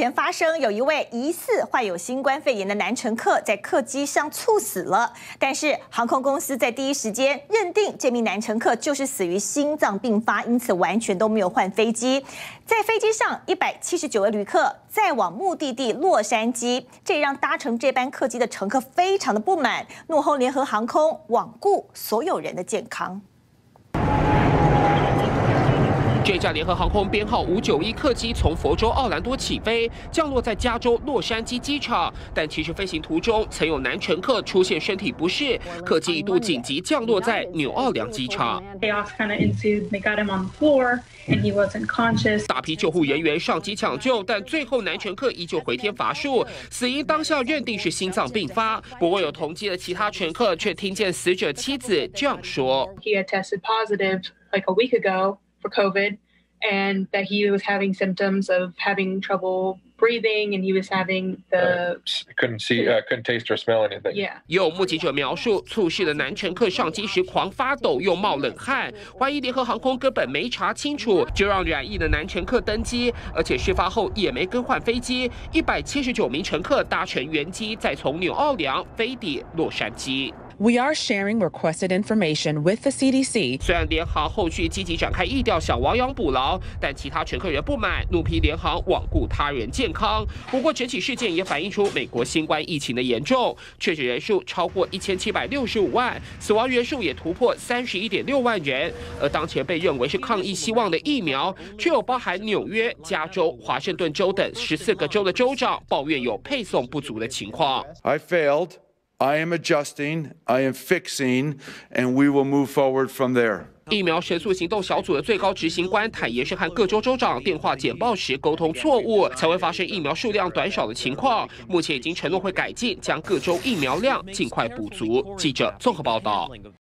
前发生有一位疑似患有新冠肺炎的男乘客在客机上猝死了，但是航空公司在第一时间认定这名男乘客就是死于心脏病发，因此完全都没有换飞机。在飞机上一百七十九位旅客再往目的地洛杉矶，这让搭乘这班客机的乘客非常的不满，怒吼联合航空罔顾所有人的健康。这架联合航空编号五九一客机从佛州奥兰多起飞，降落在加州洛杉矶机场。但其实飞行途中曾有男乘客出现身体不适，客机一度紧急降落在纽奥良机场。大批救护人员上机抢救，但最后男乘客依旧回天乏术，死因当下认定是心脏病发。不过有同机的其他乘客却听见死者妻子这样说：“He tested positive like a week ago.”。For COVID and that he was having symptoms of having trouble breathing and he was having the uh, couldn't see uh, couldn't taste or smell anything. Yeah. 有目击者描述，猝逝的男乘客上机时狂发抖又冒冷汗，怀疑联合航空根本没查清楚就让染疫的男乘客登机，而且事发后也没更换飞机。一百七十九名乘客搭乘原机，再从纽奥良飞抵洛杉矶。We are sharing requested information with the CDC。虽然联航后续积极展开疫调，想亡羊补牢，但其他乘客人不满，怒批联航罔顾他人健康。不过，整起事件也反映出美国新冠疫情的严重，确诊人数超过一千七百六十五万，死亡人数也突破三十一点六万人。而当前被认为是抗疫希望的疫苗，却有包含纽约、加州、华盛顿州等十四个州的州长抱怨有配送不足的情况。I failed. I am adjusting, I am fixing, and we will move forward from there. 疫苗神速行动小组的最高执行官坦言，是和各州州长电话简报时沟通错误，才会发生疫苗数量短少的情况。目前已经承诺会改进，将各州疫苗量尽快补足。记者综合报道。